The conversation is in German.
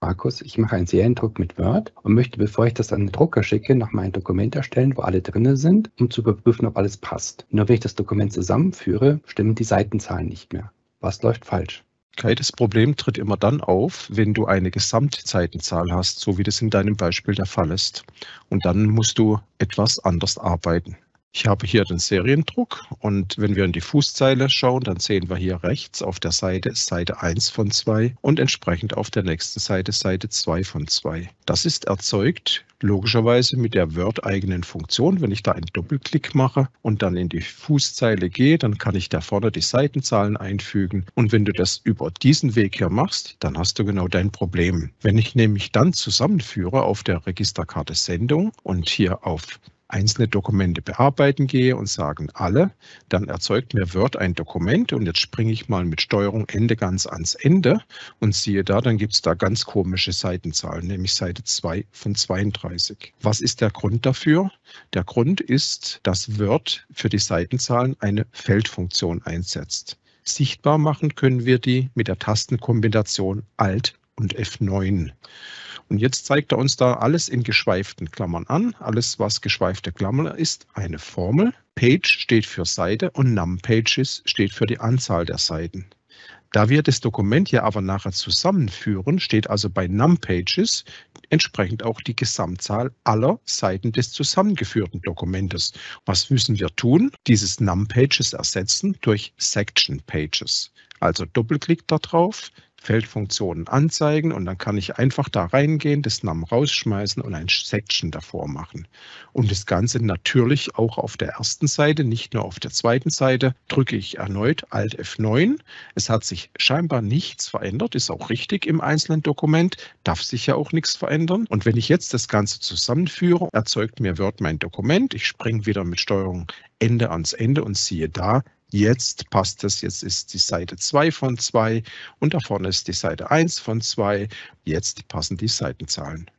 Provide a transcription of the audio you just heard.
Markus, ich mache einen Seriendruck mit Word und möchte, bevor ich das an den Drucker schicke, noch mal ein Dokument erstellen, wo alle drinne sind, um zu überprüfen, ob alles passt. Nur wenn ich das Dokument zusammenführe, stimmen die Seitenzahlen nicht mehr. Was läuft falsch? Das Problem tritt immer dann auf, wenn du eine Gesamtseitenzahl hast, so wie das in deinem Beispiel der Fall ist. Und dann musst du etwas anders arbeiten. Ich habe hier den Seriendruck und wenn wir in die Fußzeile schauen, dann sehen wir hier rechts auf der Seite Seite 1 von 2 und entsprechend auf der nächsten Seite Seite 2 von 2. Das ist erzeugt logischerweise mit der Word-eigenen Funktion. Wenn ich da einen Doppelklick mache und dann in die Fußzeile gehe, dann kann ich da vorne die Seitenzahlen einfügen. Und wenn du das über diesen Weg hier machst, dann hast du genau dein Problem. Wenn ich nämlich dann zusammenführe auf der Registerkarte Sendung und hier auf einzelne Dokumente bearbeiten gehe und sagen alle, dann erzeugt mir Word ein Dokument und jetzt springe ich mal mit Steuerung Ende ganz ans Ende und siehe da, dann gibt es da ganz komische Seitenzahlen, nämlich Seite 2 von 32. Was ist der Grund dafür? Der Grund ist, dass Word für die Seitenzahlen eine Feldfunktion einsetzt. Sichtbar machen können wir die mit der Tastenkombination Alt und F9. Und jetzt zeigt er uns da alles in geschweiften Klammern an. Alles, was geschweifte Klammern ist, eine Formel. Page steht für Seite und NumPages steht für die Anzahl der Seiten. Da wir das Dokument ja aber nachher zusammenführen, steht also bei NumPages entsprechend auch die Gesamtzahl aller Seiten des zusammengeführten Dokumentes. Was müssen wir tun? Dieses NumPages ersetzen durch SectionPages. Also Doppelklick darauf, Feldfunktionen anzeigen und dann kann ich einfach da reingehen, das Num rausschmeißen und ein Section davor machen. Und das Ganze natürlich auch auf der ersten Seite, nicht nur auf der zweiten Seite, drücke ich erneut Alt F9. Es hat sich scheinbar nichts verändert, ist auch richtig im einzelnen Dokument, darf sich ja auch nichts verändern. Und wenn ich jetzt das Ganze zusammenführe, erzeugt mir Word mein Dokument. Ich springe wieder mit Steuerung Ende ans Ende und siehe da, Jetzt passt es, jetzt ist die Seite 2 von 2 und da vorne ist die Seite 1 von 2. Jetzt passen die Seitenzahlen.